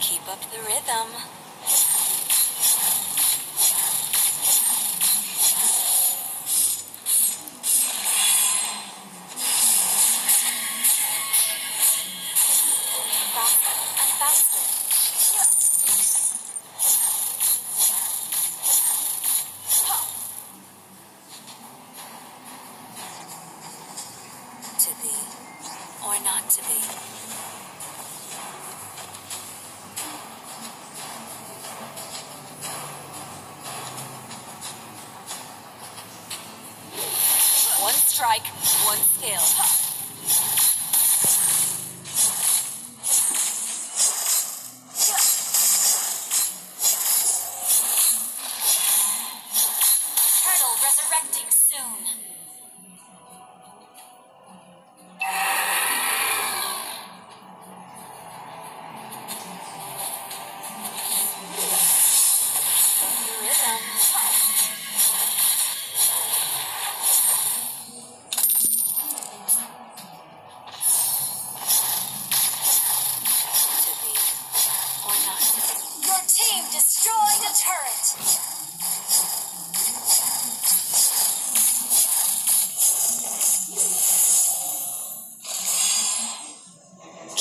Keep up the rhythm. Not to be. One strike, one skill.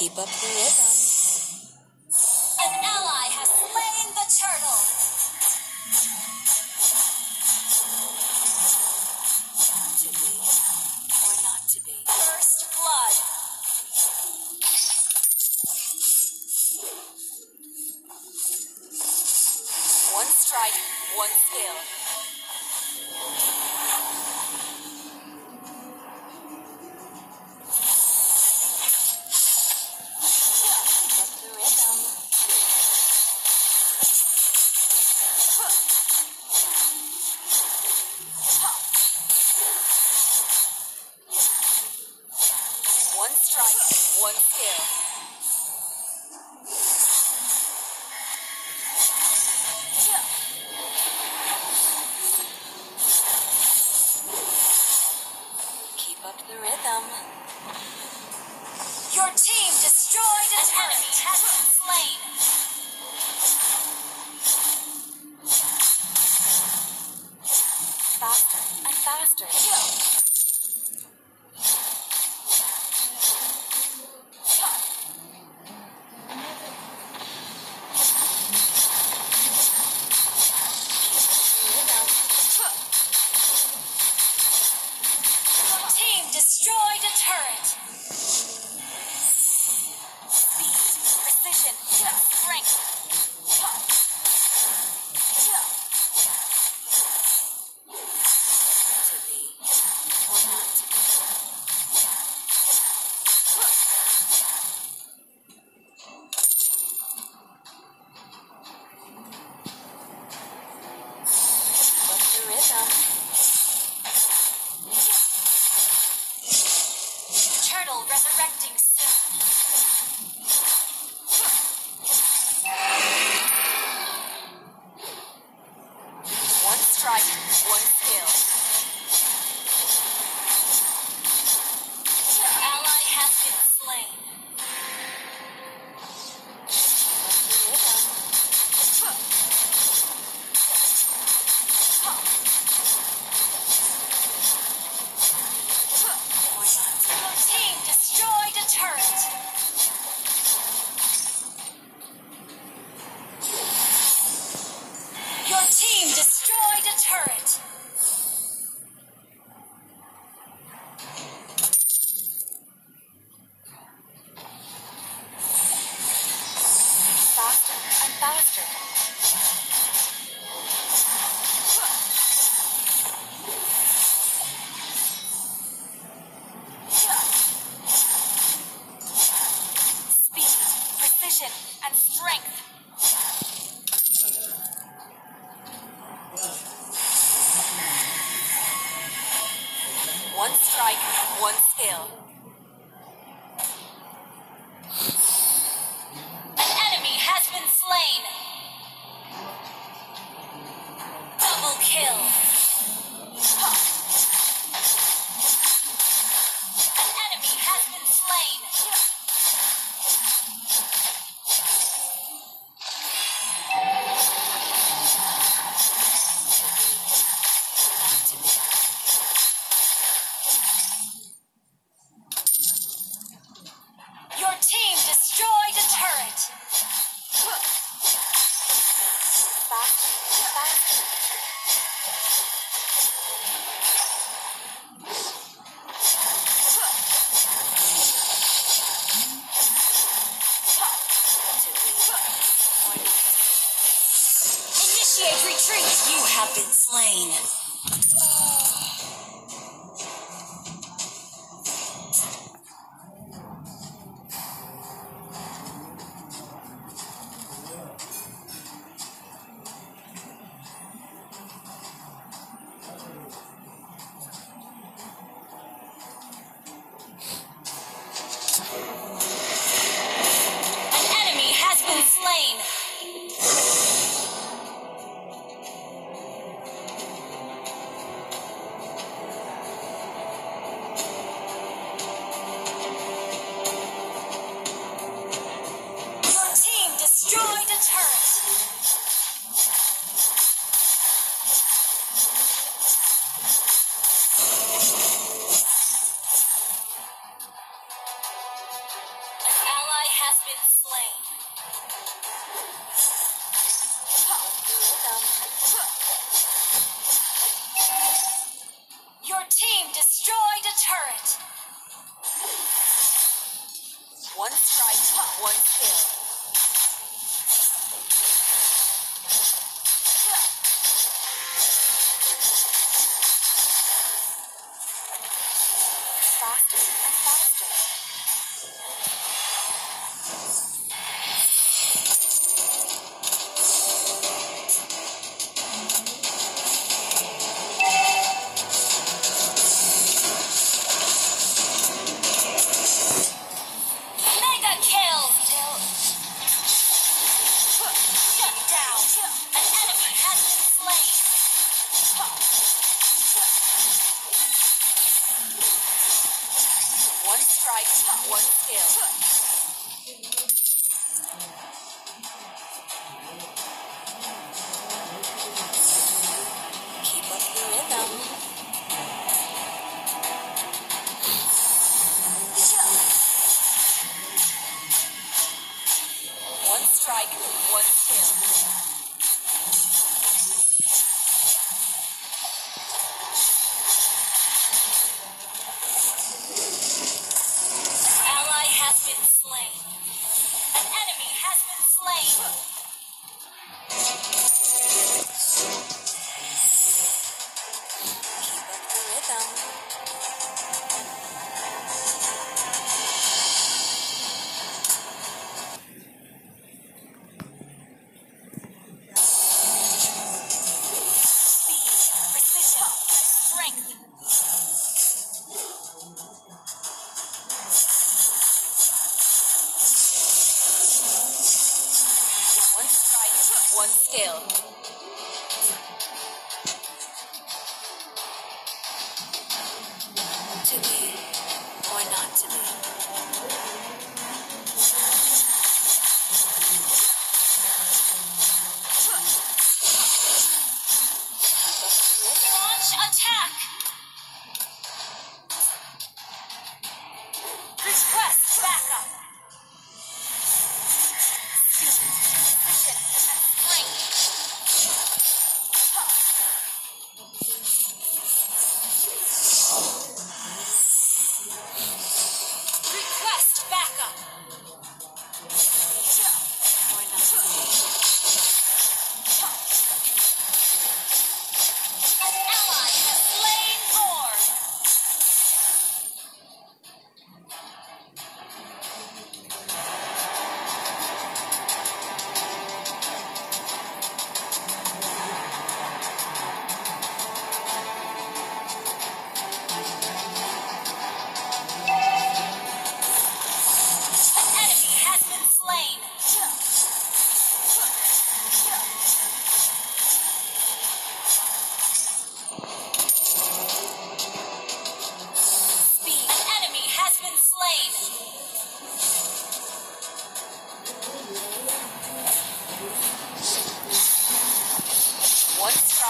Keep up the rhythm. An ally has slain the turtle. To be or not to be. First blood. One strike, one skill. One skill. Keep up the rhythm. Your team destroyed an enemy has been slain. One strike, one skill. plane. Hill. To be or not to be.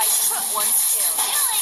I put one still.